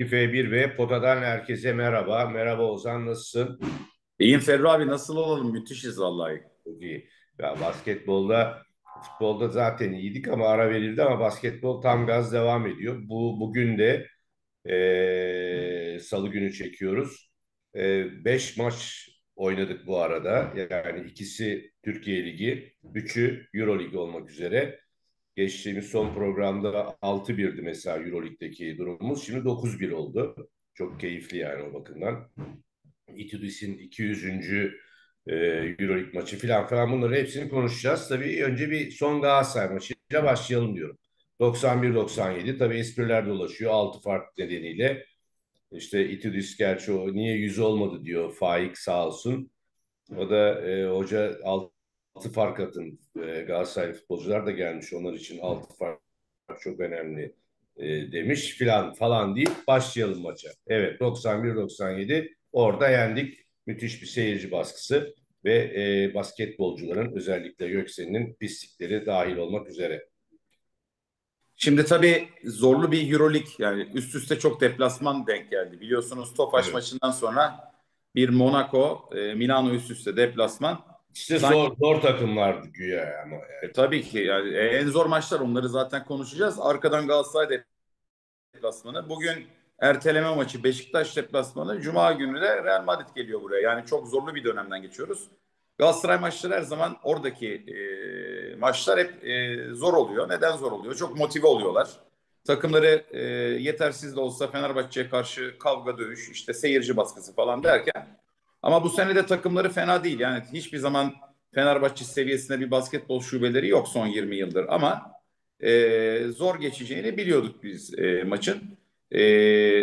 F1 ve Pota'dan herkese merhaba. Merhaba Ozan nasılsın? İyiyim Ferru abi nasıl olalım? Müthişiz vallahi. Çok iyi. Ya basketbolda, futbolda zaten iyiydik ama ara verildi ama basketbol tam gaz devam ediyor. Bu bugün de e, Salı günü çekiyoruz. E, beş maç oynadık bu arada. Yani ikisi Türkiye Ligi, üçü Euro Ligi olmak üzere. Geçtiğimiz son programda 6-1'di mesela Euroleague'deki durumumuz. Şimdi 9-1 oldu. Çok keyifli yani o bakımdan. Itudis'in 200. E, Euroleague maçı falan falan bunları hepsini konuşacağız. Tabii önce bir son Galatasaray maçıyla başlayalım diyorum. 91-97 tabii espriler dolaşıyor 6 fark nedeniyle. İşte Itudis gerçi o niye 100 olmadı diyor Faik sağ olsun. O da e, hoca 6 fark atın. E, Galatasaray futbolcular da gelmiş onlar için 6 fark çok önemli e, demiş filan falan deyip başlayalım maça. Evet 91-97 orada yendik. Müthiş bir seyirci baskısı ve e, basketbolcuların özellikle Göksel'in pislikleri dahil olmak üzere. Şimdi tabii zorlu bir Euroleague yani üst üste çok deplasman denk geldi. Biliyorsunuz Tofaş evet. maçından sonra bir Monaco, e, Milano üst üste deplasman. İşte Sanki, zor, zor takımlardı güya ama. Yani. E, tabii ki yani e, en zor maçlar onları zaten konuşacağız. Arkadan Galatasaray deplasmanı. Bugün erteleme maçı Beşiktaş deplasmanı. Cuma günü de Real Madrid geliyor buraya. Yani çok zorlu bir dönemden geçiyoruz. Galatasaray maçları her zaman oradaki e, maçlar hep e, zor oluyor. Neden zor oluyor? Çok motive oluyorlar. Takımları e, yetersiz de olsa Fenerbahçe'ye karşı kavga dövüş, işte seyirci baskısı falan derken ama bu sene de takımları fena değil. Yani hiçbir zaman Fenerbahçe seviyesinde bir basketbol şubeleri yok son 20 yıldır ama e, zor geçeceğini biliyorduk biz e, maçın. E,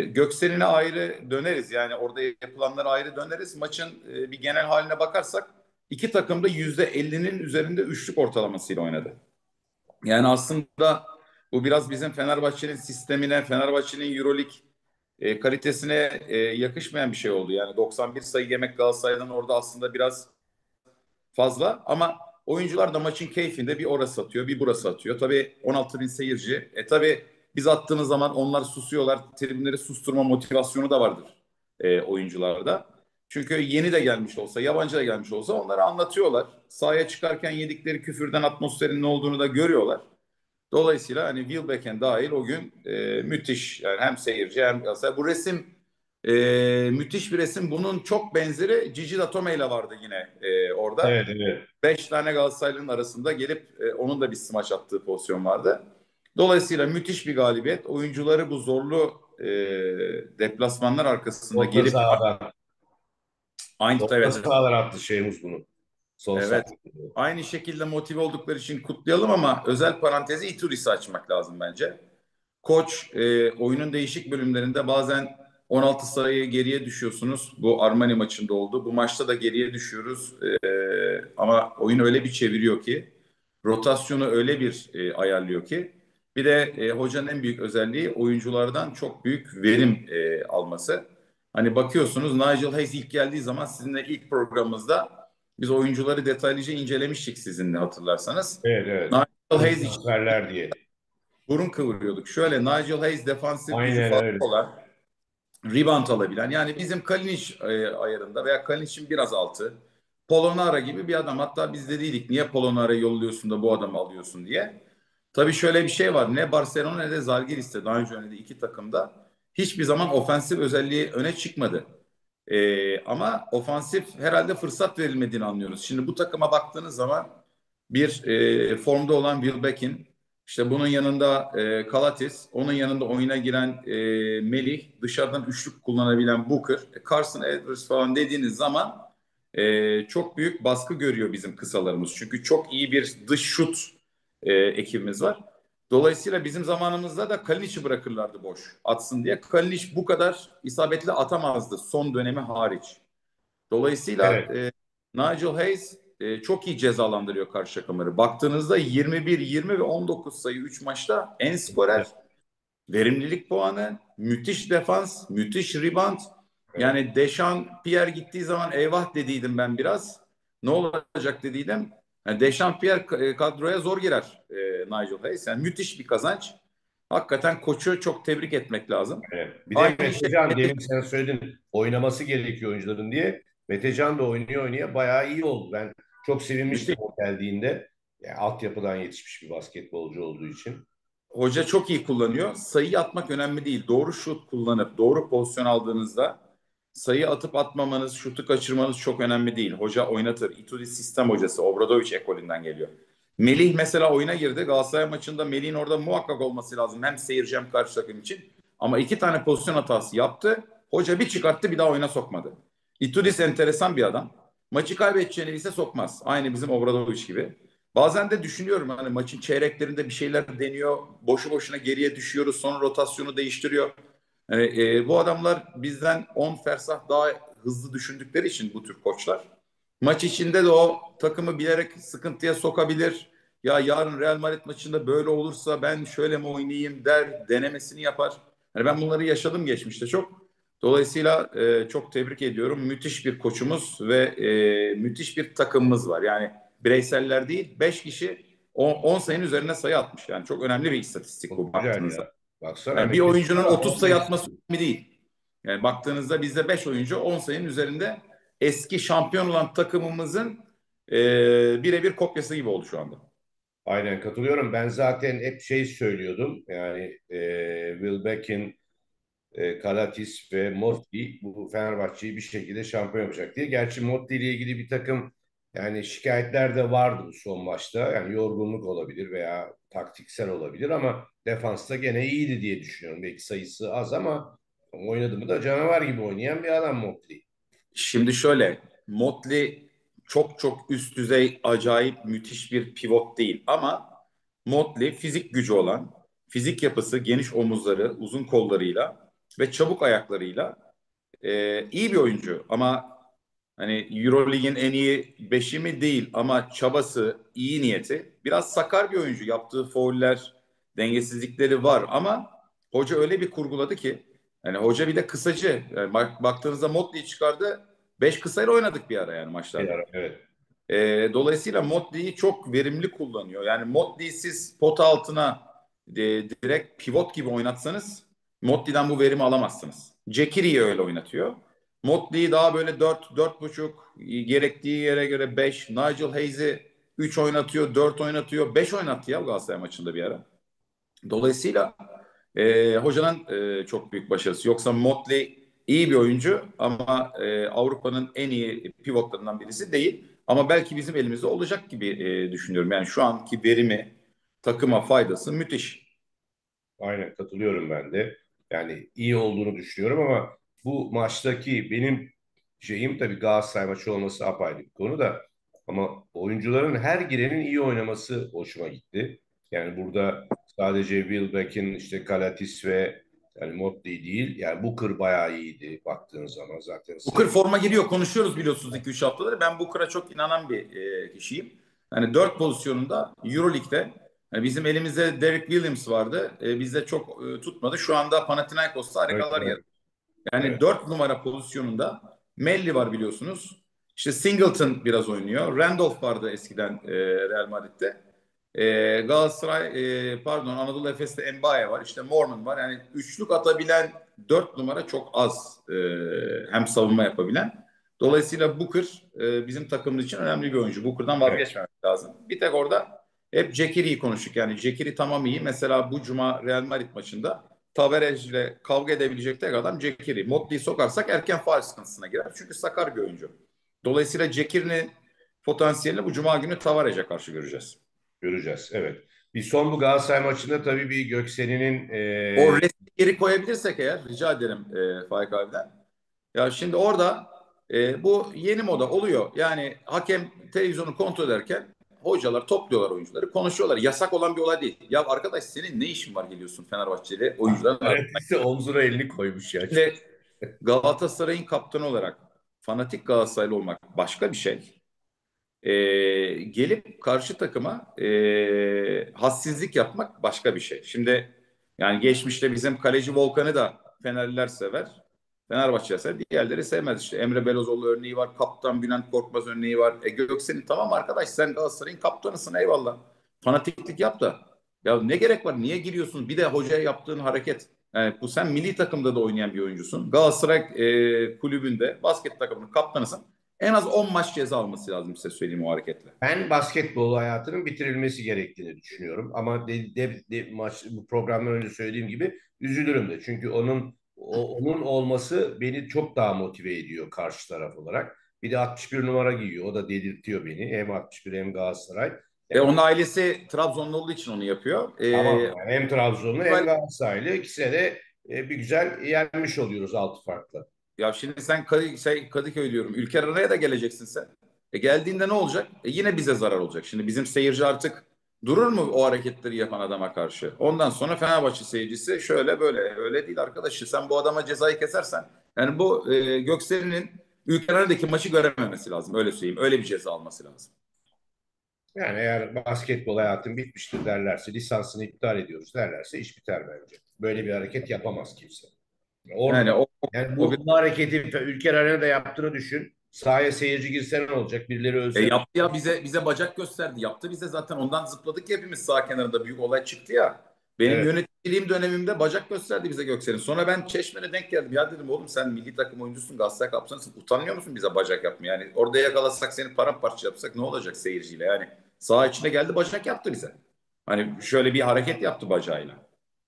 Göksel'ine ayrı döneriz. Yani orada yapılanlara ayrı döneriz. Maçın e, bir genel haline bakarsak iki takım da yüzde 50'nin üzerinde üçlük ortalamasıyla oynadı. Yani aslında bu biraz bizim Fenerbahçe'nin sistemine, Fenerbahçe'nin Euroleague e, kalitesine e, yakışmayan bir şey oldu. Yani 91 sayı yemek Galatasaray'dan orada aslında biraz fazla ama oyuncular da maçın keyfinde bir orası atıyor, bir burası atıyor. Tabii 16 bin seyirci. E tabii biz attığımız zaman onlar susuyorlar. Tribünleri susturma motivasyonu da vardır e, oyuncularda. Çünkü yeni de gelmiş olsa, yabancı da gelmiş olsa onları anlatıyorlar. Sahaya çıkarken yedikleri küfürden atmosferin ne olduğunu da görüyorlar. Dolayısıyla hani Wilbeck'en dahil o gün e, müthiş yani hem seyirci hem Galatasaray. Bu resim e, müthiş bir resim. Bunun çok benzeri Cici Datome ile vardı yine e, orada. Evet, evet. Beş tane Galatasaraylı'nın arasında gelip e, onun da bir smaç attığı pozisyon vardı. Dolayısıyla müthiş bir galibiyet. Oyuncuları bu zorlu e, deplasmanlar arkasında Orta gelip sahadan. Aynı Orta evet. sahalar attı şeyimiz bunu. Son evet. Aynı şekilde motive oldukları için kutlayalım ama özel parantezi Ituris'i açmak lazım bence. Koç e, oyunun değişik bölümlerinde bazen 16 sayı geriye düşüyorsunuz. Bu Armani maçında oldu. Bu maçta da geriye düşüyoruz. E, ama oyun öyle bir çeviriyor ki rotasyonu öyle bir e, ayarlıyor ki bir de e, hocanın en büyük özelliği oyunculardan çok büyük verim e, alması. Hani bakıyorsunuz Nigel Hayes ilk geldiği zaman sizinle ilk programımızda biz oyuncuları detaylıca incelemiştik sizinle hatırlarsanız. Evet evet. Nigel Hayes için diye. burun kıvırıyorduk. Şöyle Nigel Hayes defansif gücü fazla olan rebound alabilen yani bizim Kalinic e, ayarında veya Kalinic'in biraz altı Polonara gibi bir adam. Hatta biz de dedik niye Polonara yolluyorsun da bu adamı alıyorsun diye. Tabii şöyle bir şey var. Ne Barcelona ne de Zalgiris'te daha önce oynadığı iki takımda hiçbir zaman ofensif özelliği öne çıkmadı. E, ama ofansif herhalde fırsat verilmediğini anlıyoruz. Şimdi bu takıma baktığınız zaman bir e, formda olan Wilbeck'in, işte bunun yanında e, Kalatis, onun yanında oyuna giren e, Melih, dışarıdan üçlük kullanabilen Booker, e, Carson Edwards falan dediğiniz zaman e, çok büyük baskı görüyor bizim kısalarımız. Çünkü çok iyi bir dış şut e, ekibimiz var. Dolayısıyla bizim zamanımızda da Kalinic'i bırakırlardı boş atsın diye. Kalinic bu kadar isabetli atamazdı son dönemi hariç. Dolayısıyla evet. e, Nigel Hayes e, çok iyi cezalandırıyor karşı takımları. Baktığınızda 21, 20 ve 19 sayı 3 maçta en skorer. Verimlilik puanı, müthiş defans, müthiş rebound. Yani Deşan Pierre gittiği zaman eyvah dediydim ben biraz. Ne olacak dediydim. Yani Dechampierre kadroya zor girer e, Nigel Hayes. Yani müthiş bir kazanç. hakikaten koçu çok tebrik etmek lazım. Evet. Bir de Metecan şey- demin sen söyledin oynaması gerekiyor oyuncuların diye. Metecan da oynuyor oynaya bayağı iyi oldu. Ben çok sevinmiştim o geldiğinde. Yani altyapıdan yetişmiş bir basketbolcu olduğu için. Hoca çok iyi kullanıyor. Sayı atmak önemli değil. Doğru şut kullanıp doğru pozisyon aldığınızda sayı atıp atmamanız, şutu kaçırmanız çok önemli değil. Hoca oynatır. İtudi sistem hocası. Obradoviç ekolünden geliyor. Melih mesela oyuna girdi. Galatasaray maçında Melih'in orada muhakkak olması lazım. Hem seyirci hem karşı takım için. Ama iki tane pozisyon hatası yaptı. Hoca bir çıkarttı bir daha oyuna sokmadı. Itudis enteresan bir adam. Maçı kaybedeceğini bilse sokmaz. Aynı bizim Obradoviç gibi. Bazen de düşünüyorum hani maçın çeyreklerinde bir şeyler deniyor. Boşu boşuna geriye düşüyoruz. Sonra rotasyonu değiştiriyor. Yani, e, bu adamlar bizden 10 fersah daha hızlı düşündükleri için bu tür koçlar. Maç içinde de o takımı bilerek sıkıntıya sokabilir. Ya yarın Real Madrid maçında böyle olursa ben şöyle mi oynayayım der, denemesini yapar. Yani ben bunları yaşadım geçmişte çok. Dolayısıyla e, çok tebrik ediyorum. Müthiş bir koçumuz ve e, müthiş bir takımımız var. Yani bireyseller değil, 5 kişi 10 sayının üzerine sayı atmış. Yani çok önemli bir istatistik bu baktığınızda. ya. Baksana. Yani bir oyuncunun da 30 sayı 15 atması önemli değil. Yani baktığınızda bizde 5 oyuncu 10 sayının üzerinde eski şampiyon olan takımımızın e, birebir kopyası gibi oldu şu anda. Aynen katılıyorum. Ben zaten hep şey söylüyordum. Yani e, Will Beck'in e, Kalatis ve Motti bu Fenerbahçe'yi bir şekilde şampiyon yapacak diye. Gerçi Motti ile ilgili bir takım yani şikayetler de vardı son maçta. Yani yorgunluk olabilir veya taktiksel olabilir ama defansta gene iyiydi diye düşünüyorum. Belki sayısı az ama oynadı mı da canavar gibi oynayan bir adam Motti. Şimdi şöyle Motley çok çok üst düzey acayip müthiş bir pivot değil ama Motley fizik gücü olan fizik yapısı geniş omuzları uzun kollarıyla ve çabuk ayaklarıyla e, iyi bir oyuncu ama hani Euroleague'in en iyi beşi mi değil ama çabası iyi niyeti biraz sakar bir oyuncu yaptığı fauller dengesizlikleri var ama hoca öyle bir kurguladı ki yani hoca bir de kısacı. Yani bak, baktığınızda Motley'i çıkardı. Beş kısayla oynadık bir ara yani maçlarda. Evet. E, dolayısıyla Motley'i çok verimli kullanıyor. Yani Motley'i siz pot altına e, direkt pivot gibi oynatsanız Motley'den bu verimi alamazsınız. Jekiri'yi öyle oynatıyor. Motley'i daha böyle 4 4.5 gerektiği yere göre 5. Nigel Hayes'i 3 oynatıyor, 4 oynatıyor. 5 oynattı ya Galatasaray maçında bir ara. Dolayısıyla e, hocanın e, çok büyük başarısı. Yoksa Motley iyi bir oyuncu ama e, Avrupa'nın en iyi pivotlarından birisi değil. Ama belki bizim elimizde olacak gibi e, düşünüyorum. Yani şu anki verimi, takıma faydası müthiş. Aynen katılıyorum ben de. Yani iyi olduğunu düşünüyorum ama bu maçtaki benim şeyim tabii Galatasaray maçı olması apayrı bir konu da ama oyuncuların her girenin iyi oynaması hoşuma gitti. Yani burada sadece Will Beck'in işte Kalatis ve yani Motley değil. Yani Booker bayağı iyiydi baktığın zaman zaten. Booker forma giriyor. Konuşuyoruz biliyorsunuz 2-3 haftadır. Ben Booker'a çok inanan bir e, kişiyim. Yani 4 pozisyonunda Euroleague'de yani bizim elimizde Derek Williams vardı. E, bizde çok e, tutmadı. Şu anda Panathinaikos'ta harikalar evet, evet. Yani evet. 4 numara pozisyonunda Melli var biliyorsunuz. İşte Singleton biraz oynuyor. Randolph vardı eskiden e, Real Madrid'de. E, Galatasaray e, pardon Anadolu Efes'te Embaye var. İşte Mormon var. Yani üçlük atabilen dört numara çok az e, hem savunma yapabilen. Dolayısıyla Booker e, bizim takımımız için önemli bir oyuncu. Booker'dan vazgeçmemek evet. lazım. Bir tek orada hep Jekiri'yi konuştuk. Yani Jekiri tamam iyi. Mesela bu cuma Real Madrid maçında Tavares ile kavga edebilecek tek adam Jekiri. Motley'i sokarsak erken faal sıkıntısına girer. Çünkü sakar bir oyuncu. Dolayısıyla Jekiri'nin potansiyelini bu cuma günü Tavares'e karşı göreceğiz. Göreceğiz evet. Bir son bu Galatasaray maçında tabii bir Göksel'in... E... O resmi geri koyabilirsek eğer rica ederim e, Faik abiden. Ya şimdi orada e, bu yeni moda oluyor. Yani hakem televizyonu kontrol ederken hocalar topluyorlar oyuncuları konuşuyorlar. Yasak olan bir olay değil. Ya arkadaş senin ne işin var geliyorsun Fenerbahçeli oyuncuların evet, omzuna elini koymuş ya. Şimdi Galatasaray'ın kaptanı olarak fanatik Galatasaraylı olmak başka bir şey e, gelip karşı takıma e, hassizlik yapmak başka bir şey. Şimdi yani geçmişte bizim kaleci Volkan'ı da Fenerliler sever. Fenerbahçe sever. Diğerleri sevmez. İşte Emre Belozoğlu örneği var. Kaptan Bülent Korkmaz örneği var. E Göksel'in tamam arkadaş sen Galatasaray'ın kaptanısın eyvallah. Fanatiklik yap da Ya ne gerek var? Niye giriyorsun? Bir de hocaya yaptığın hareket. Yani bu sen milli takımda da oynayan bir oyuncusun. Galatasaray e, kulübünde basket takımının kaptanısın. En az 10 maç ceza alması lazım size söyleyeyim o hareketle. Ben basketbol hayatının bitirilmesi gerektiğini düşünüyorum. Ama de, de, de, maç bu programdan önce söylediğim gibi üzülürüm de. Çünkü onun o, onun olması beni çok daha motive ediyor karşı taraf olarak. Bir de 61 numara giyiyor. O da delirtiyor beni. Hem 61 hem Galatasaray. E, onun ailesi Trabzonlu olduğu için onu yapıyor. E, tamam. Yani hem Trabzonlu hem Galatasaraylı. İkisine de e, bir güzel yenmiş oluyoruz altı farklı. Ya şimdi sen Kadı, şey, Kadıköy diyorum. Ülker Araya da geleceksin sen. E geldiğinde ne olacak? E yine bize zarar olacak. Şimdi bizim seyirci artık durur mu o hareketleri yapan adama karşı? Ondan sonra Fenerbahçe seyircisi şöyle böyle öyle değil arkadaş. Sen bu adama cezayı kesersen yani bu e, Göksel'in Ülker Araya'daki maçı görememesi lazım. Öyle söyleyeyim. Öyle bir ceza alması lazım. Yani eğer basketbol hayatın bitmiştir derlerse, lisansını iptal ediyoruz derlerse iş biter bence. Böyle bir hareket yapamaz kimse. Orada, yani o, yani bu, o, bu hareketi Ülker Arena'da yaptığını düşün. Sahaya seyirci girse ne olacak? Birileri ölse. E yaptı ya bize bize bacak gösterdi. Yaptı bize zaten ondan zıpladık ya hepimiz sağ kenarında büyük olay çıktı ya. Benim evet. yöneticiliğim dönemimde bacak gösterdi bize Göksel'in. Sonra ben Çeşme'ne denk geldim. Ya dedim oğlum sen milli takım oyuncusun Galatasaray kaptanısın. Utanmıyor musun bize bacak yapma? Yani orada yakalasak seni paramparça yapsak ne olacak seyirciyle? Yani sağ içine geldi bacak yaptı bize. Hani şöyle bir hareket yaptı bacağıyla.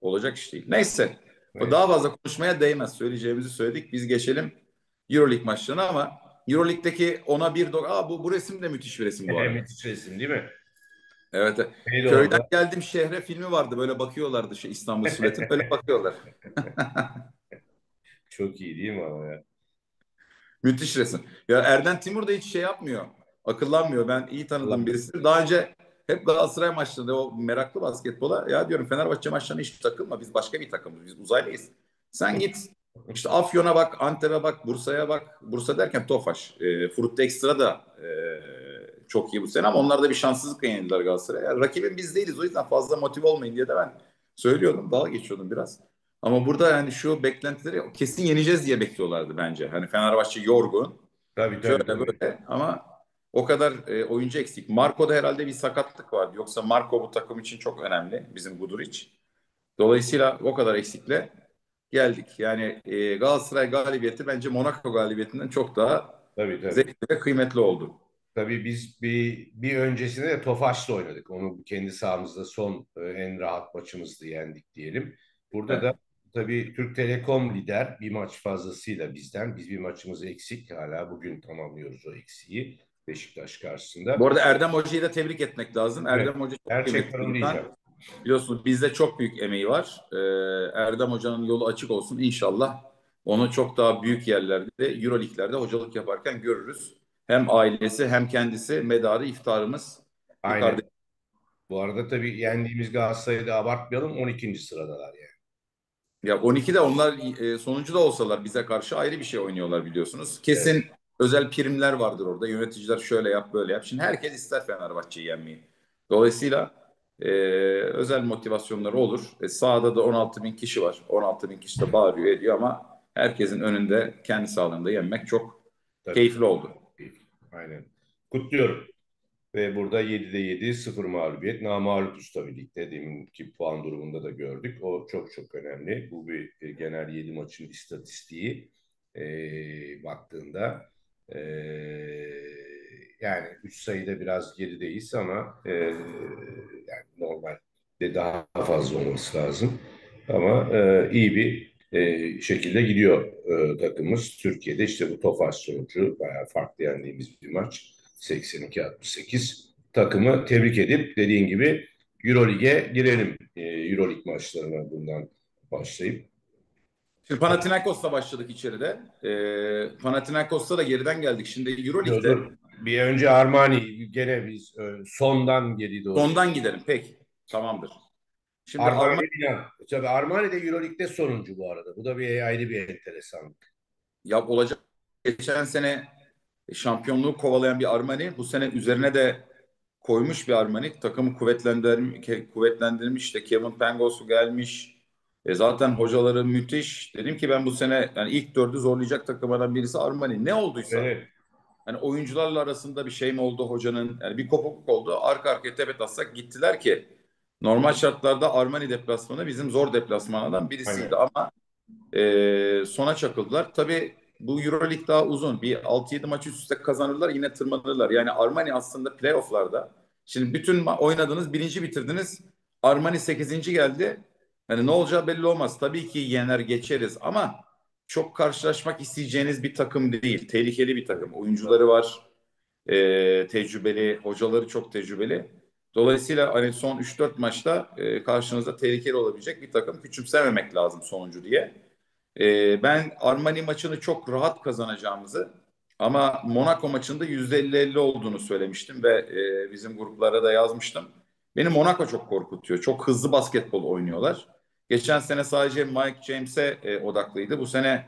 Olacak iş değil. Neyse. Evet. Daha fazla konuşmaya değmez. Söyleyeceğimizi söyledik. Biz geçelim Euroleague maçlarına ama Euroleague'deki ona bir dok. Aa bu, bu resim de müthiş bir resim bu arada. müthiş resim değil mi? Evet. Neydi Köyden orada? geldim şehre filmi vardı. Böyle bakıyorlardı şey İstanbul Suret'in. Böyle bakıyorlar. Çok iyi değil mi ama ya? Müthiş resim. Ya Erden Timur da hiç şey yapmıyor. Akıllanmıyor. Ben iyi tanıdığım birisidir. Daha önce hep Galatasaray maçlarında o meraklı basketbola ya diyorum Fenerbahçe maçlarına hiç takılma. Biz başka bir takımız. Biz uzaylıyız. Sen git işte Afyon'a bak, Antep'e bak, Bursa'ya bak. Bursa derken Tofaş. E, Frutta Ekstra da e, çok iyi bu sene ama onlar da bir şanssızlıkla yenildiler Galatasaray'a. Yani rakibin biz değiliz. O yüzden fazla motive olmayın diye de ben söylüyordum. Dalga geçiyordum biraz. Ama burada yani şu beklentileri kesin yeneceğiz diye bekliyorlardı bence. Hani Fenerbahçe yorgun. Tabii tabii. Şöyle tabii. böyle ama o kadar e, oyuncu eksik. Marco'da herhalde bir sakatlık vardı. Yoksa Marco bu takım için çok önemli. Bizim Guduric. Dolayısıyla o kadar eksikle geldik. Yani e, Galatasaray galibiyeti bence Monaco galibiyetinden çok daha tabii, tabii. zevkli ve kıymetli oldu. Tabii biz bir, bir öncesinde de Tofaş'la oynadık. Onu kendi sahamızda son e, en rahat maçımızdı yendik diyelim. Burada evet. da tabii Türk Telekom lider bir maç fazlasıyla bizden. Biz bir maçımız eksik. Hala bugün tamamlıyoruz o eksiği Beşiktaş karşısında. Bu arada Erdem Hoca'yı da tebrik etmek lazım. Erdem evet. Hoca çok Gerçekten onu diyeceğim. Biliyorsunuz bizde çok büyük emeği var. Ee, Erdem Hoca'nın yolu açık olsun inşallah. Onu çok daha büyük yerlerde, Euroleague'lerde hocalık yaparken görürüz. Hem ailesi hem kendisi medarı iftarımız. Aynen. Bu arada tabii yendiğimiz Galatasaray'ı da abartmayalım 12. sıradalar yani. Ya 12'de onlar e, sonuncu da olsalar bize karşı ayrı bir şey oynuyorlar biliyorsunuz. Kesin evet. özel primler vardır orada. Yöneticiler şöyle yap böyle yap. Şimdi herkes ister Fenerbahçe'yi yenmeyi. Dolayısıyla e, özel motivasyonları olur. E, sahada da 16 bin kişi var. 16 bin kişi de bağırıyor ediyor ama herkesin önünde kendi sağlığında yenmek çok Tabii. keyifli oldu. Aynen. Kutluyorum. Ve burada 7'de 7 sıfır mağlubiyet. Namalupuz tabii ligde. Deminki puan durumunda da gördük. O çok çok önemli. Bu bir e, genel 7 maçın istatistiği e, baktığında e, yani 3 sayıda biraz gerideyiz ama e, yani normalde daha fazla olması lazım. Ama e, iyi bir e, şekilde gidiyor e, takımımız. Türkiye'de işte bu Tofaş sonucu bayağı farklı yendiğimiz bir maç. 82-68 takımı tebrik edip dediğin gibi Eurolig'e girelim. E, Eurolig maçlarına bundan başlayıp. Şimdi Panathinaikos'la başladık içeride. E, Panathinaikos'ta da geriden geldik. Şimdi Euroleague'de... Bir önce Armani gene biz e, sondan geri doğru. Sondan gidelim peki. Tamamdır. Şimdi Armani, Armani, tabii Armani de Euroleague'de sonuncu bu arada. Bu da bir ayrı bir enteresanlık. Ya olacak. Geçen sene şampiyonluğu kovalayan bir Armani bu sene üzerine de koymuş bir Armani. Takımı kuvvetlendirmiş, kuvvetlendirmiş. İşte Kevin Pangos'u gelmiş. E zaten hocaları müthiş. Dedim ki ben bu sene yani ilk dördü zorlayacak takımlardan birisi Armani. Ne olduysa. Evet. Hani oyuncularla arasında bir şey mi oldu hocanın? Yani bir kopukluk oldu. Arka arkaya tepe tassak gittiler ki normal şartlarda Armani deplasmanı bizim zor deplasmanlardan birisiydi Aynen. ama e, sona çakıldılar. Tabii bu Euroleague daha uzun. Bir 6-7 maç üst üste kazanırlar yine tırmanırlar. Yani Armani aslında playofflarda şimdi bütün oynadınız birinci bitirdiniz. Armani 8. geldi. Hani ne olacağı belli olmaz. Tabii ki yener geçeriz ama çok karşılaşmak isteyeceğiniz bir takım değil. Tehlikeli bir takım. Oyuncuları var. E, tecrübeli. Hocaları çok tecrübeli. Dolayısıyla hani son 3-4 maçta e, karşınızda tehlikeli olabilecek bir takım. Küçümsememek lazım sonuncu diye. E, ben Armani maçını çok rahat kazanacağımızı ama Monaco maçında %50-50 olduğunu söylemiştim ve e, bizim gruplara da yazmıştım. Beni Monaco çok korkutuyor. Çok hızlı basketbol oynuyorlar. Geçen sene sadece Mike James'e e, odaklıydı. Bu sene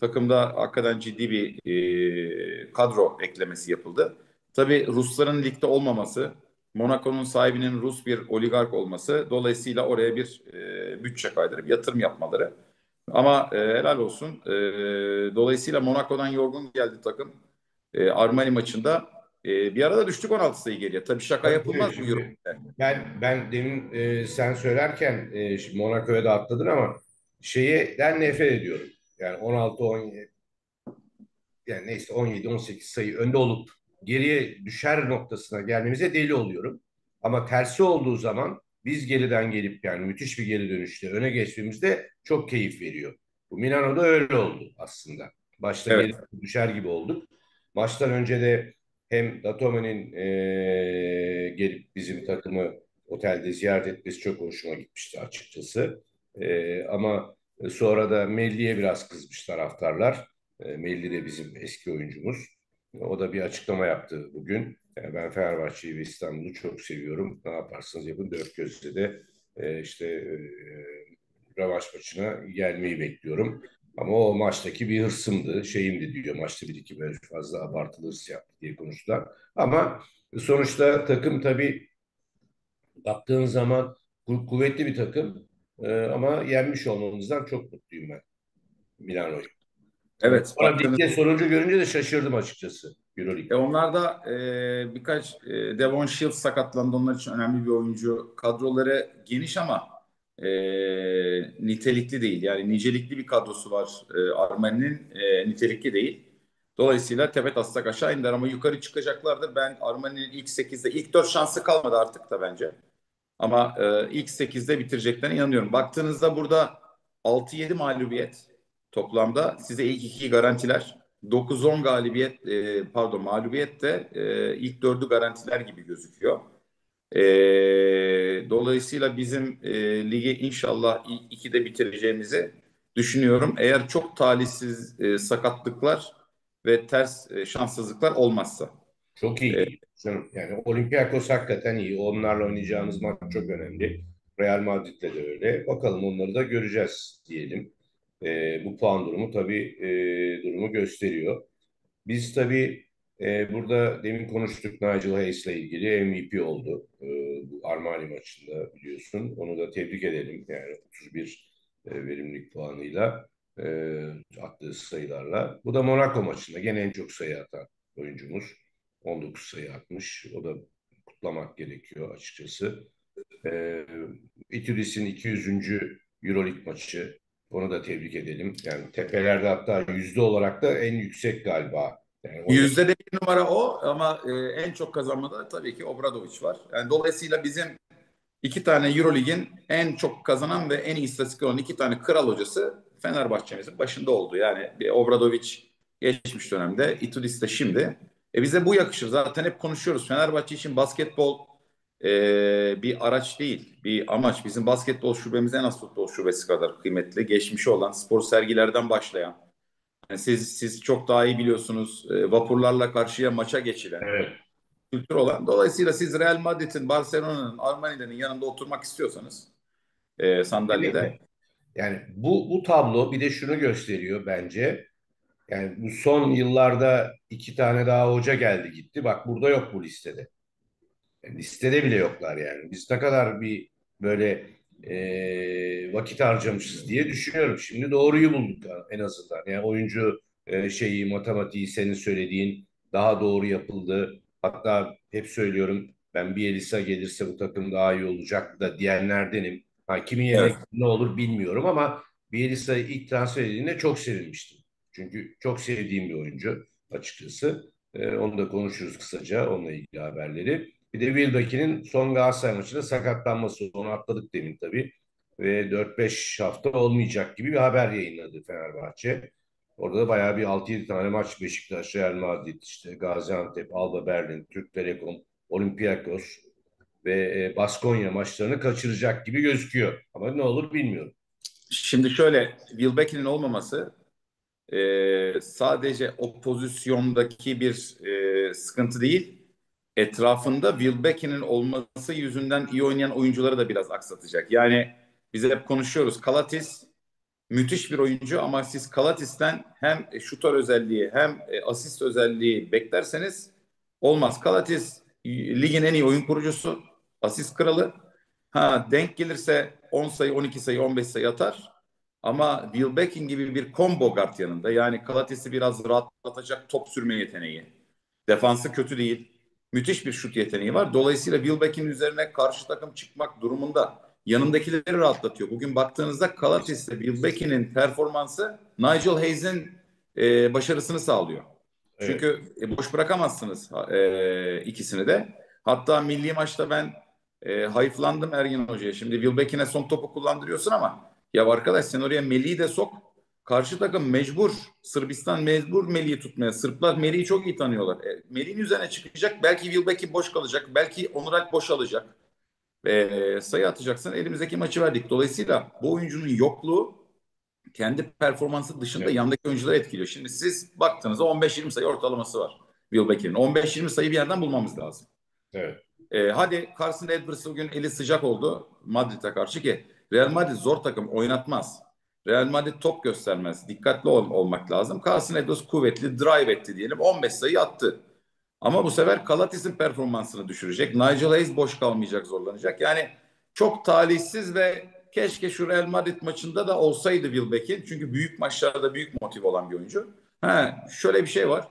takımda hakikaten ciddi bir e, kadro eklemesi yapıldı. Tabii Rusların ligde olmaması, Monaco'nun sahibinin Rus bir oligark olması dolayısıyla oraya bir e, bütçe kaydırıp yatırım yapmaları. Ama e, helal olsun. E, dolayısıyla Monaco'dan yorgun geldi takım. E, Armani maçında e, bir arada düştük 16 sayı geriye. Tabii şaka yapılmaz bu Euroleague'de. Ben ben demin e, sen söylerken e, Monaco'ya da atladın ama şeyden nefret ediyorum. Yani 16 17 yani neyse 17 18 sayı önde olup geriye düşer noktasına gelmemize deli oluyorum. Ama tersi olduğu zaman biz geriden gelip yani müthiş bir geri dönüşte öne geçtiğimizde çok keyif veriyor. Bu Milano'da öyle oldu aslında. Başta evet. geri düşer gibi olduk. Maçtan önce de hem Datome'nin e, gelip bizim takımı otelde ziyaret etmesi çok hoşuma gitmişti açıkçası. E, ama sonra da Melli'ye biraz kızmış taraftarlar. E, Melli de bizim eski oyuncumuz. O da bir açıklama yaptı bugün. Yani ben Fenerbahçe'yi ve İstanbul'u çok seviyorum. Ne yaparsanız yapın dört gözle de e, işte e, rövanş maçına gelmeyi bekliyorum. Ama o maçtaki bir hırsımdı, şeyimdi diyor. Maçta bir iki böyle fazla abartılı hırs yaptı diye konuştular. Ama sonuçta takım tabii baktığın zaman kuvvetli bir takım ee, ama yenmiş olmamızdan çok mutluyum ben Milano'yu. Evet. Sonra ligde sonucu görünce de şaşırdım açıkçası. Euroleague. E onlar da e, birkaç e, Devon Shields sakatlandı. Onlar için önemli bir oyuncu. Kadroları geniş ama e, nitelikli değil. Yani nicelikli bir kadrosu var e, Armani'nin e, nitelikli değil. Dolayısıyla tepe taslak aşağı indiler ama yukarı çıkacaklardır. Ben Armani'nin ilk 8'de ilk 4 şansı kalmadı artık da bence. Ama e, ilk 8'de bitireceklerine inanıyorum. Baktığınızda burada 6-7 mağlubiyet toplamda size ilk 2'yi garantiler. 9-10 galibiyet e, pardon mağlubiyet de e, ilk 4'ü garantiler gibi gözüküyor. E, dolayısıyla bizim e, ligi inşallah ilk 2'de bitireceğimizi düşünüyorum. Eğer çok talihsiz e, sakatlıklar ve ters e, şanssızlıklar olmazsa. Çok iyi. Evet. Yani Olympiakos hakikaten iyi. Onlarla oynayacağımız maç çok önemli. Real Madrid'le de öyle. Bakalım onları da göreceğiz diyelim. E, bu puan durumu tabii e, durumu gösteriyor. Biz tabii e, burada demin konuştuk Nigel Hayes'le ilgili MVP oldu. E, bu Armani maçında biliyorsun. Onu da tebrik edelim. Yani 31 e, verimlilik puanıyla e, attığı sayılarla. Bu da Monaco maçında gene en çok sayı atan oyuncumuz. 19 sayı atmış. O da kutlamak gerekiyor açıkçası. E, Itudis'in 200. Euroleague maçı. Onu da tebrik edelim. Yani tepelerde hatta yüzde olarak da en yüksek galiba. Yani Yüzde de bir numara o ama e, en çok kazanmada tabii ki Obradoviç var. Yani dolayısıyla bizim iki tane Eurolig'in en çok kazanan ve en iyi istatistik olan iki tane kral hocası Fenerbahçe'mizin başında oldu. Yani bir Obradoviç geçmiş dönemde, Itudis de şimdi. E bize bu yakışır. Zaten hep konuşuyoruz. Fenerbahçe için basketbol e, bir araç değil, bir amaç. Bizim basketbol şubemiz en az futbol şubesi kadar kıymetli. Geçmişi olan spor sergilerden başlayan. Yani siz siz çok daha iyi biliyorsunuz. E, vapurlarla karşıya maça geçilen. Evet. Kültür olan. Dolayısıyla siz Real Madrid'in, Barcelona'nın, Armani'nin yanında oturmak istiyorsanız e, sandalyede. Yani bu bu tablo bir de şunu gösteriyor bence. Yani bu son yıllarda iki tane daha hoca geldi gitti. Bak burada yok bu listede. Yani listede bile yoklar yani. Biz ne kadar bir böyle e, vakit harcamışız diye düşünüyorum. Şimdi doğruyu bulduk en azından. Yani oyuncu e, şeyi, matematiği senin söylediğin daha doğru yapıldı. Hatta hep söylüyorum ben Bielsa gelirse bu takım daha iyi olacak da diyenlerdenim. Ha, kimin yerine Evet. ne olur bilmiyorum ama Bielsa'yı ilk transfer edildiğinde çok sevinmiştim. Çünkü çok sevdiğim bir oyuncu açıkçası. Ee, onu da konuşuruz kısaca onunla ilgili haberleri. Bir de Wilbeck'in son Galatasaray maçında sakatlanması. Onu atladık demin tabii. Ve 4-5 hafta olmayacak gibi bir haber yayınladı Fenerbahçe. Orada da bayağı bir 6-7 tane maç Beşiktaş, Real Madrid, işte Gaziantep, Alba Berlin, Türk Telekom, Olympiakos ve e, Baskonya maçlarını kaçıracak gibi gözüküyor. Ama ne olur bilmiyorum. Şimdi şöyle Wilbeck'in olmaması e, sadece o pozisyondaki bir e, sıkıntı değil. Etrafında Wilbeck'in olması yüzünden iyi oynayan oyuncuları da biraz aksatacak. Yani biz hep konuşuyoruz. Kalatis müthiş bir oyuncu ama siz Kalatis'ten hem şutör özelliği hem e, asist özelliği beklerseniz olmaz. Kalatis ligin en iyi oyun kurucusu, asist kralı. Ha denk gelirse 10 sayı, 12 sayı, 15 sayı atar. Ama Wilbekin gibi bir combo guard yanında. Yani Kalatis'i biraz rahatlatacak top sürme yeteneği. Defansı kötü değil. Müthiş bir şut yeteneği var. Dolayısıyla Wilbekin üzerine karşı takım çıkmak durumunda yanındakileri rahatlatıyor. Bugün baktığınızda Kalatis'te Wilbekin'in performansı Nigel Hayes'in e, başarısını sağlıyor. Evet. Çünkü e, boş bırakamazsınız e, ikisini de. Hatta milli maçta ben e, hayıflandım Ergin Hoca'ya. Şimdi Wilbekin'e son topu kullandırıyorsun ama ya arkadaş sen oraya Melih'i de sok. Karşı takım mecbur. Sırbistan mecbur Melih'i tutmaya. Sırplar Melih'i çok iyi tanıyorlar. E, Melih'in üzerine çıkacak. Belki Wilbekin boş kalacak. Belki Onur Alp boş alacak. E, sayı atacaksın. Elimizdeki maçı verdik. Dolayısıyla bu oyuncunun yokluğu kendi performansı dışında evet. yandaki oyuncuları etkiliyor. Şimdi siz baktığınızda 15-20 sayı ortalaması var Wilbekin'in. 15-20 sayı bir yerden bulmamız lazım. Evet. E, hadi Carson Edwards bugün eli sıcak oldu Madrid'e karşı ki Real Madrid zor takım oynatmaz. Real Madrid top göstermez. Dikkatli ol, olmak lazım. Edwards kuvvetli, drive etti diyelim. 15 sayı attı. Ama bu sefer Kalatis'in performansını düşürecek. Nigel Hayes boş kalmayacak, zorlanacak. Yani çok talihsiz ve keşke şu Real Madrid maçında da olsaydı Wilbeck'in. Çünkü büyük maçlarda büyük motiv olan bir oyuncu. Ha, şöyle bir şey var.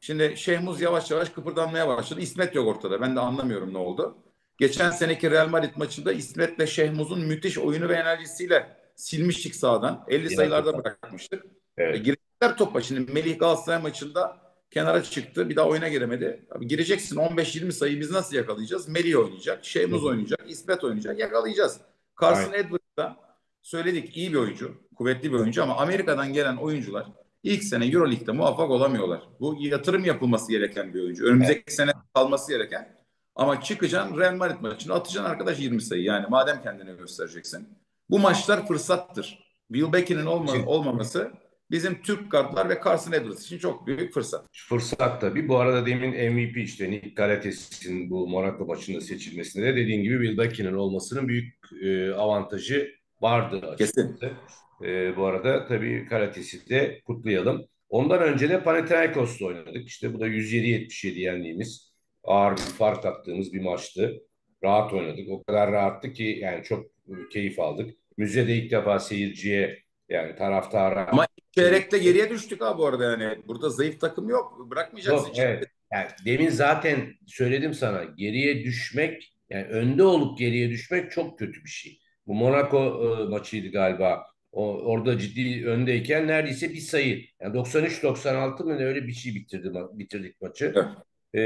Şimdi Şehmuz yavaş yavaş kıpırdanmaya başladı. İsmet yok ortada. Ben de anlamıyorum ne oldu. Geçen seneki Real Madrid maçında İsmet'le Şehmuz'un müthiş oyunu ve enerjisiyle silmiştik sağdan. 50 Yine sayılarda topa. bırakmıştık. Evet. E, girecekler topa. Şimdi Melih Galatasaray maçında kenara çıktı. Bir daha oyuna giremedi. Abi gireceksin 15-20 sayı biz nasıl yakalayacağız? Melih oynayacak, Şehmuz oynayacak, İsmet oynayacak. Yakalayacağız. Carson Edwards da söyledik iyi bir oyuncu, kuvvetli bir oyuncu ama Amerika'dan gelen oyuncular ilk sene Euroleague'de muvaffak olamıyorlar. Bu yatırım yapılması gereken bir oyuncu. Önümüzdeki evet. sene kalması gereken. Ama çıkacaksın Real Madrid maçını atacaksın arkadaş 20 sayı. Yani madem kendini göstereceksin. Bu maçlar fırsattır. Wilbeck'in olma, olmaması bizim Türk kartlar ve Carson Edwards için çok büyük fırsat. Fırsat tabii. Bu arada demin MVP işte Nick Galates'in bu Monaco maçında seçilmesinde de dediğin gibi Wilbeck'in olmasının büyük e, avantajı vardı açıkçası. Kesin. E, bu arada tabii Karates'i de kutlayalım. Ondan önce de Panathinaikos'ta oynadık. İşte bu da 107-77 yendiğimiz ağır bir fark attığımız bir maçtı. Rahat oynadık. O kadar rahattı ki yani çok keyif aldık. Müzede ilk defa seyirciye yani taraftara. Ama çeyrekte geriye düştük abi bu arada yani. Burada zayıf takım yok. Bırakmayacaksın. Yok, evet. Yani demin zaten söyledim sana geriye düşmek yani önde olup geriye düşmek çok kötü bir şey. Bu Monaco e, maçıydı galiba. O, orada ciddi öndeyken neredeyse bir sayı. Yani 93-96 mı öyle bir şey bitirdi, bitirdik maçı. Evet. Ee,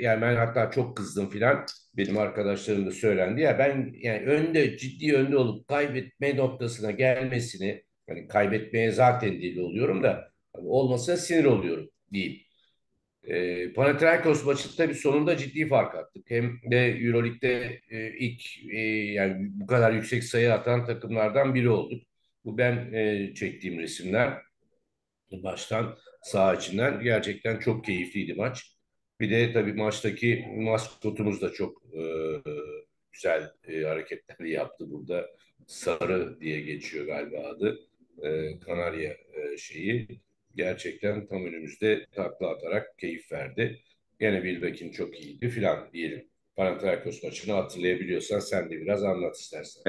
yani ben hatta çok kızdım filan. Benim arkadaşlarım da söylendi ya ben yani önde ciddi önde olup kaybetme noktasına gelmesini yani kaybetmeye zaten değil oluyorum da hani olmasına sinir oluyorum diyeyim. E, Panathinaikos maçında bir sonunda ciddi fark attık. Hem de Euroleague'de e, ilk e, yani bu kadar yüksek sayı atan takımlardan biri olduk. Bu ben e, çektiğim resimler. Baştan sağ içinden gerçekten çok keyifliydi maç. Bir de tabii maçtaki maskotumuz da çok e, güzel e, hareketler yaptı burada. Sarı diye geçiyor galiba adı. E, Kanarya e, şeyi. Gerçekten tam önümüzde takla atarak keyif verdi. Gene Bilbek'in çok iyiydi filan diyelim. Panathinaikos maçını hatırlayabiliyorsan sen de biraz anlat istersen.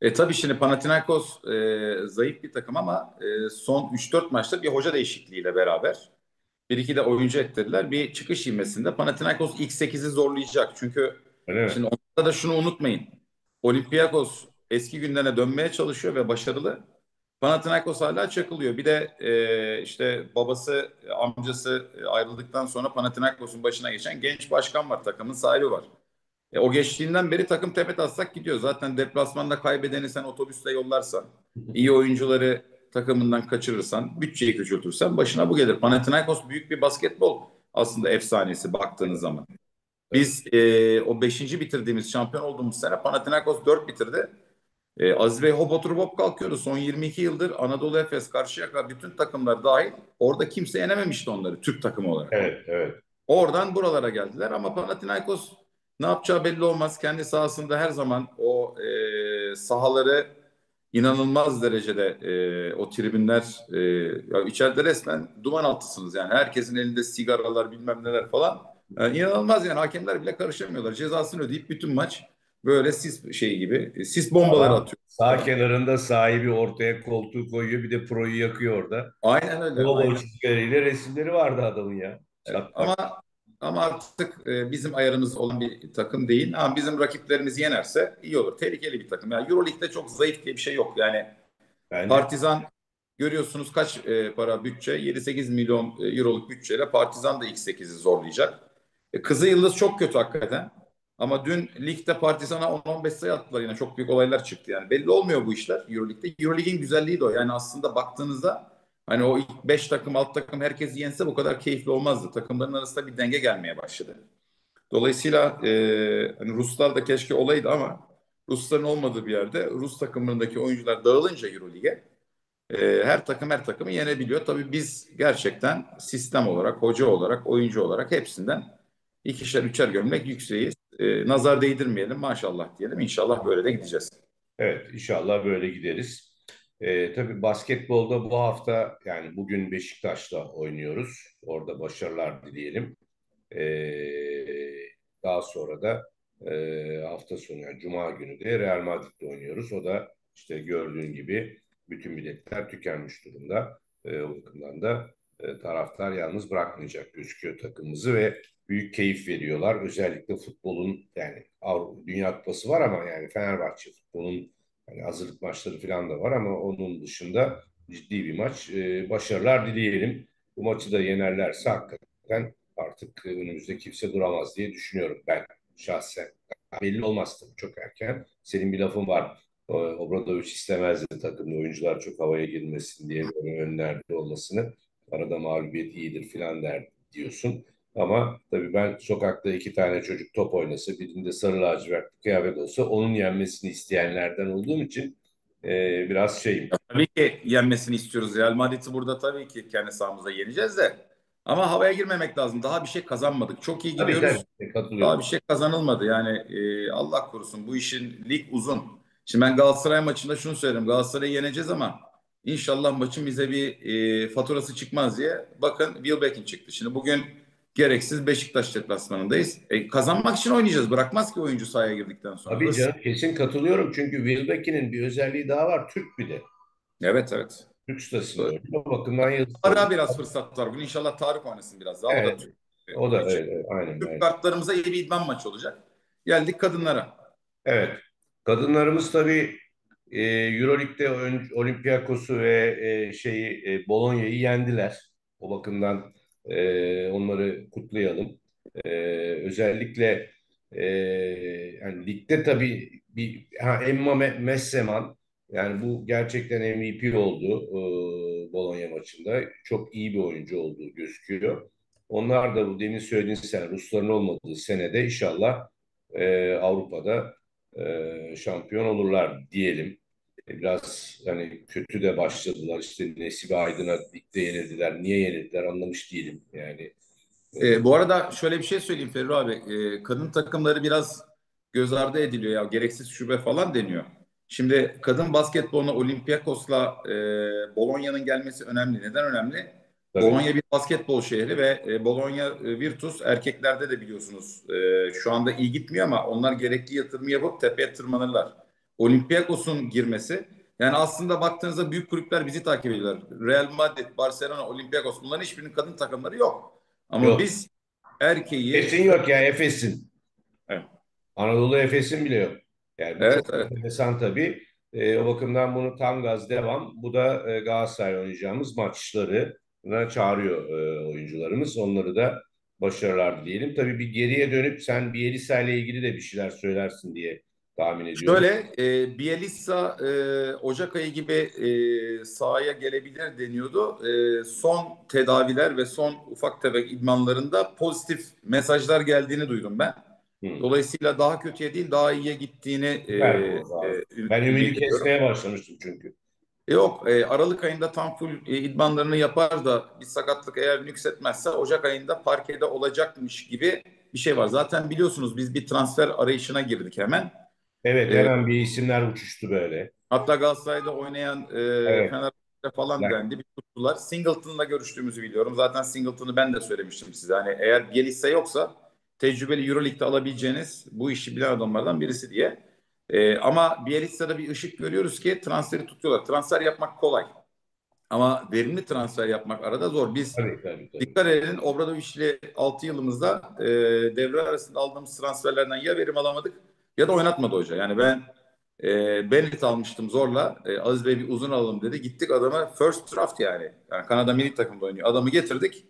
E tabii şimdi Panathinaikos e, zayıf bir takım ama e, son 3-4 maçta bir hoca değişikliğiyle beraber Bir iki de oyuncu ettirdiler. Bir çıkış ivmesinde Panathinaikos ilk 8'i zorlayacak. Çünkü şimdi onda da şunu unutmayın. Olympiakos eski günlerine dönmeye çalışıyor ve başarılı. Panathinaikos hala çakılıyor. Bir de e, işte babası, amcası ayrıldıktan sonra Panathinaikos'un başına geçen genç başkan var. Takımın sahibi var. E, o geçtiğinden beri takım tepe taslak gidiyor. Zaten deplasmanda kaybedeni sen otobüsle yollarsan, iyi oyuncuları takımından kaçırırsan, bütçeyi küçültürsen başına bu gelir. Panathinaikos büyük bir basketbol aslında efsanesi baktığınız zaman. Biz e, o beşinci bitirdiğimiz şampiyon olduğumuz sene Panathinaikos dört bitirdi. E, Aziz Bey hop oturup hop kalkıyordu. Son 22 yıldır Anadolu Efes, Karşıyaka bütün takımlar dahil orada kimse yenememişti onları Türk takımı olarak. Evet, evet. Oradan buralara geldiler ama Panathinaikos ne yapacağı belli olmaz. Kendi sahasında her zaman o e, sahaları inanılmaz derecede e, o tribünler e, ya içeride resmen duman altısınız yani. Herkesin elinde sigaralar bilmem neler falan. Yani inanılmaz yani hakemler bile karışamıyorlar. Cezasını ödeyip bütün maç böyle sis şey gibi sis bombaları atıyor. Sağ kenarında sahibi ortaya koltuğu koyuyor bir de proyu yakıyor orada. Aynen öyle. Globo çizgileriyle resimleri vardı adamın ya. Evet, ama ama artık e, bizim ayarımız olan bir takım değil. Ama bizim rakiplerimiz yenerse iyi olur. Tehlikeli bir takım. Yani Euroleague'de çok zayıf diye bir şey yok. Yani Bence. Partizan görüyorsunuz kaç e, para bütçe? 7-8 milyon e, euroluk bütçeyle Partizan da ilk 8'i zorlayacak. E, Kızı Yıldız çok kötü hakikaten. Ama dün ligde Partizan'a 10-15 sayı attılar yine. Çok büyük olaylar çıktı yani. Belli olmuyor bu işler Euroleague'de. Euroleague'in güzelliği de o. Yani aslında baktığınızda Hani o ilk 5 takım alt takım herkes yense bu kadar keyifli olmazdı. Takımların arasında bir denge gelmeye başladı. Dolayısıyla e, hani Ruslar da keşke olaydı ama Rusların olmadığı bir yerde Rus takımlarındaki oyuncular dağılınca Eurolig'e e, her takım her takımı yenebiliyor. Tabii biz gerçekten sistem olarak, hoca olarak, oyuncu olarak hepsinden ikişer üçer gömlek yükseğiz. E, nazar değdirmeyelim maşallah diyelim. İnşallah böyle de gideceğiz. Evet inşallah böyle gideriz. E, tabii basketbolda bu hafta yani bugün Beşiktaş'la oynuyoruz. Orada başarılar dileyelim. E, daha sonra da e, hafta sonu yani Cuma günü de Real Madrid'le oynuyoruz. O da işte gördüğün gibi bütün biletler tükenmiş durumda. E, o bakımdan da e, taraftar yalnız bırakmayacak gözüküyor takımımızı ve büyük keyif veriyorlar. Özellikle futbolun yani Dünya Kupası var ama yani Fenerbahçe futbolun yani hazırlık maçları falan da var ama onun dışında ciddi bir maç. Ee, başarılar dileyelim. Bu maçı da yenerlerse hakikaten artık önümüzde kimse duramaz diye düşünüyorum ben şahsen. Belli olmaz tabii çok erken. Senin bir lafın var. Obradovic istemezdi takımda oyuncular çok havaya girmesin diye önlerde olmasını. Arada mağlubiyet iyidir filan der diyorsun. Ama tabii ben sokakta iki tane çocuk top oynasa, birinde sarı lacivert kıyafet olsa onun yenmesini isteyenlerden olduğum için e, biraz şeyim. Tabii ki yenmesini istiyoruz. Real Madrid'i burada tabii ki kendi sahamızda yeneceğiz de. Ama havaya girmemek lazım. Daha bir şey kazanmadık. Çok iyi gidiyoruz. Tabii, Daha bir şey kazanılmadı. Yani e, Allah korusun bu işin lig uzun. Şimdi ben Galatasaray maçında şunu söylerim. Galatasaray'ı yeneceğiz ama inşallah maçın bize bir e, faturası çıkmaz diye. Bakın Wilbeck'in çıktı. Şimdi bugün gereksiz Beşiktaş deplasmanındayız. E, kazanmak için oynayacağız. Bırakmaz ki oyuncu sahaya girdikten sonra. Tabii canım kesin katılıyorum. Çünkü Wilbeck'in bir özelliği daha var. Türk bir de. Evet evet. Türk statüsünde. O bakımdan yazısı. Tarık'a biraz fırsat var. Bugün inşallah Tarık oynasın biraz daha. Evet. O da Türk. O da evet, evet, aynen. Türk kartlarımıza iyi bir idman maçı olacak. Geldik kadınlara. Evet. Kadınlarımız tabii e, Euroleague'de Olympiakos'u ve e, şeyi e, Bolonya'yı yendiler. O bakımdan e, onları kutlayalım. E, özellikle e, yani ligde tabii bir ha, Emma Messeman yani bu gerçekten MVP oldu e, Bologna maçında. Çok iyi bir oyuncu olduğu gözüküyor. Onlar da bu demin söylediğin sen Rusların olmadığı senede inşallah e, Avrupa'da e, şampiyon olurlar diyelim. E, biraz hani kötü de başladılar. İşte Nesibe Aydın'a ligde yenildiler. Niye yenildiler anlamış değilim yani. E, bu arada şöyle bir şey söyleyeyim Ferru abi. E, kadın takımları biraz göz ardı ediliyor ya. Gereksiz şube falan deniyor. Şimdi kadın basketboluna Olympiakos'la e, Bolonya'nın gelmesi önemli. Neden önemli? Tabii. Bologna bir basketbol şehri ve e, Bologna e, Virtus erkeklerde de biliyorsunuz e, şu anda iyi gitmiyor ama onlar gerekli yatırımı yapıp tepeye tırmanırlar. Olympiakos'un girmesi Yani aslında baktığınızda büyük kulüpler bizi takip ediyorlar. Real Madrid, Barcelona, Olympiakos bunların hiçbirinin kadın takımları yok. Ama Yok. biz erkeği Efes'in yok ya Efes'in. Evet. Anadolu Efes'in bile yok. Yani Evet, çok evet. enteresan tabii. E, o bakımdan bunu tam gaz devam. Bu da e, Galatasaray oynayacağımız maçlarına çağırıyor e, oyuncularımız. Onları da başarılar dileyelim. Tabii bir geriye dönüp sen Bielisa ile ilgili de bir şeyler söylersin diye tahmin ediyorum. Şöyle e, Bielitsa e, Ocak ayı gibi e, sahaya gelebilir deniyordu. E, son tedaviler ve son ufak tefek idmanlarında pozitif mesajlar geldiğini duydum ben. Hı. Dolayısıyla daha kötüye değil daha iyiye gittiğini e, e, Ben ümidi kesmeye başlamıştım çünkü. Yok e, Aralık ayında tam full e, idmanlarını yapar da bir sakatlık eğer nüksetmezse Ocak ayında parkede olacakmış gibi bir şey var. Zaten biliyorsunuz biz bir transfer arayışına girdik hemen. Evet Evet. hemen bir isimler uçuştu böyle. Hatta Galatasaray'da oynayan e, Evet. Fenerbahçe falan Evet. dendi. Bir tuttular. Singleton'la görüştüğümüzü biliyorum. Zaten Singleton'ı ben de söylemiştim size. Hani eğer Bielitsa yoksa tecrübeli Euroleague'de alabileceğiniz bu işi bilen adamlardan birisi diye. E, ama Bielitsa'da bir ışık görüyoruz ki transferi tutuyorlar. Transfer yapmak kolay. Ama verimli transfer yapmak arada zor. Biz Tabii tabii. tabii. Dikkat edin Obradoviç'le 6 yılımızda e, devre arasında aldığımız transferlerden ya verim alamadık ya da oynatmadı hoca. Yani ben e, Bennett almıştım zorla. E, Aziz Bey bir uzun alalım dedi. Gittik adama first draft yani. yani Kanada milli takımda oynuyor. Adamı getirdik.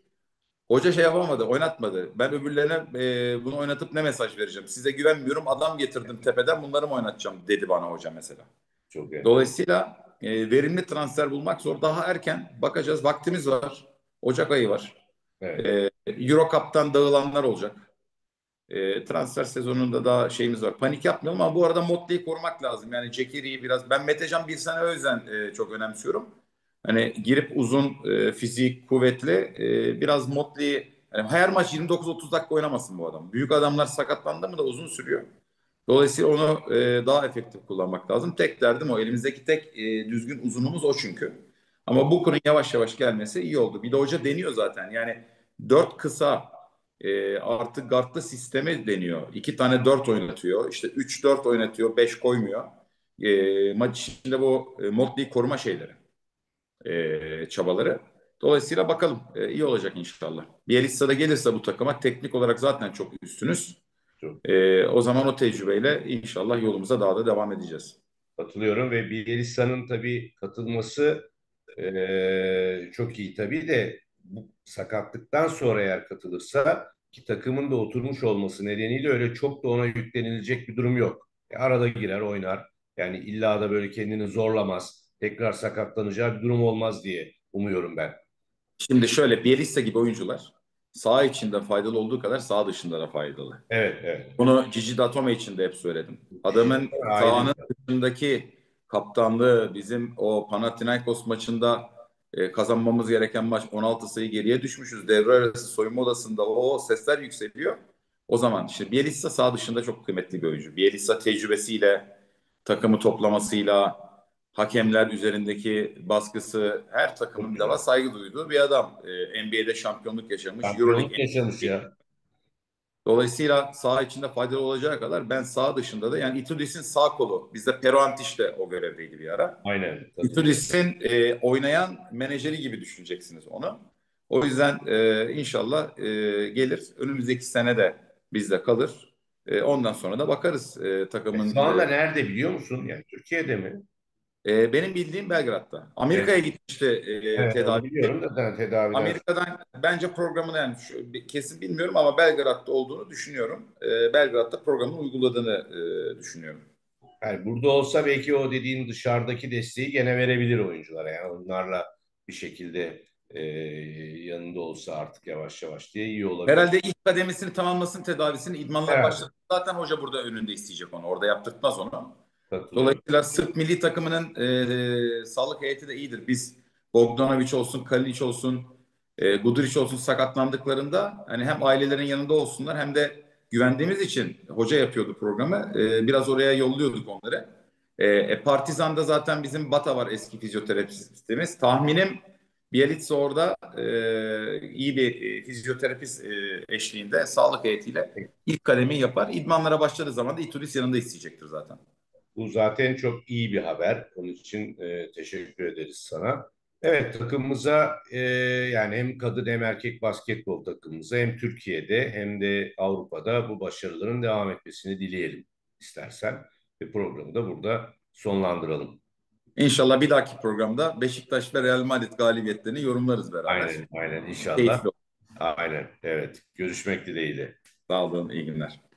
Hoca şey yapamadı, oynatmadı. Ben öbürlerine e, bunu oynatıp ne mesaj vereceğim? Size güvenmiyorum. Adam getirdim tepeden bunları mı oynatacağım dedi bana hoca mesela. Çok iyi. Dolayısıyla e, verimli transfer bulmak zor. Daha erken bakacağız. Vaktimiz var. Ocak ayı var. Evet. Ee, Euro Cup'tan dağılanlar olacak. Ee, transfer sezonunda daha şeyimiz var. Panik yapmayalım ama bu arada Motley'i korumak lazım. Yani Cekiri'yi biraz ben Metecan bir sene o yüzden e, çok önemsiyorum. Hani girip uzun e, fizik kuvvetli e, biraz Motley'i yani her maç 29-30 dakika oynamasın bu adam. Büyük adamlar sakatlandı mı da uzun sürüyor. Dolayısıyla onu e, daha efektif kullanmak lazım. Tek derdim o. Elimizdeki tek e, düzgün uzunumuz o çünkü. Ama Booker'ın yavaş yavaş gelmesi iyi oldu. Bir de hoca deniyor zaten. Yani dört kısa e, artı guardlı sistemi deniyor. İki tane dört oynatıyor. İşte üç dört oynatıyor. Beş koymuyor. E, maç içinde bu e, Motley'i koruma şeyleri. E, çabaları. Dolayısıyla bakalım. E, iyi olacak inşallah. Bielitsa da gelirse bu takıma teknik olarak zaten çok üstünüz. Çok. E, o zaman o tecrübeyle inşallah yolumuza daha da devam edeceğiz. Katılıyorum ve Bielitsa'nın tabii katılması eee, çok iyi tabii de bu sakatlıktan sonra eğer katılırsa ki takımın da oturmuş olması nedeniyle öyle çok da ona yüklenilecek bir durum yok. E, arada girer oynar. Yani illa da böyle kendini zorlamaz. Tekrar sakatlanacağı bir durum olmaz diye umuyorum ben. Şimdi şöyle Bielitsa gibi oyuncular sağ içinde faydalı olduğu kadar sağ dışında da faydalı. Evet, evet. Bunu Gigi Datome için de hep söyledim. Adamın sahanın dışındaki kaptanlığı bizim o Panathinaikos maçında e, kazanmamız gereken maç 16 sayı geriye düşmüşüz. Devre arası soyunma odasında o sesler yükseliyor. O zaman işte Bielitsa sağ dışında çok kıymetli bir oyuncu. Bielitsa tecrübesiyle, takımı toplamasıyla, hakemler üzerindeki baskısı her takımın defa saygı duyduğu bir adam. E, NBA'de şampiyonluk yaşamış. Şampiyonluk Euroleague yaşamış ya. Dolayısıyla sağ içinde faydalı olacağı kadar ben sağ dışında da yani Itudis'in sağ kolu. Bizde Pero Antiş de o görevdeydi bir ara. Aynen. tabii. Itudis'in e, oynayan menajeri gibi düşüneceksiniz onu. O yüzden e, inşallah e, gelir. Önümüzdeki sene de bizde kalır. E, ondan sonra da bakarız e, takımın. Şu anda e, nerede biliyor musun? Yani Türkiye'de mi? E, benim bildiğim Belgrad'da. Amerika'ya gitmişti e, Evet, tedavi. biliyorum da ben tedaviden Amerika'dan bence programını yani şu, kesin bilmiyorum ama Belgrad'da olduğunu düşünüyorum. E, Belgrad'da programını uyguladığını e, düşünüyorum. Yani burada olsa belki o dediğin dışarıdaki desteği gene verebilir oyunculara. Yani onlarla bir şekilde e, yanında olsa artık yavaş yavaş diye iyi olabilir. Herhalde ilk kademesini tamamlasın tedavisini idmanlar Evet. başladı. Zaten hoca burada önünde isteyecek onu. Orada yaptırtmaz onu. Dolayısıyla Sırp milli takımının e, sağlık heyeti de iyidir. Biz Bogdanovic olsun, Kalinic olsun, e, Guduric olsun sakatlandıklarında hani hem ailelerin yanında olsunlar hem de güvendiğimiz için hoca yapıyordu programı. E, biraz oraya yolluyorduk onları. E, e, Partizan'da zaten bizim Bata var eski fizyoterapistimiz. Tahminim Bielitsa orada e, iyi bir e, fizyoterapist e, eşliğinde sağlık heyetiyle ilk kademi yapar. İdmanlara başladığı zaman da Ituris yanında isteyecektir zaten. Bu zaten çok iyi bir haber. Onun için e, teşekkür ederiz sana. Evet takımımıza e, yani hem kadın hem erkek basketbol takımımıza hem Türkiye'de hem de Avrupa'da bu başarıların devam etmesini dileyelim istersen. Ve programı da burada sonlandıralım. İnşallah bir dahaki programda Beşiktaş ve Real Madrid galibiyetlerini yorumlarız beraber. Aynen aynen inşallah. Keyifli. Aynen evet. Görüşmek dileğiyle. Sağ olun, iyi günler.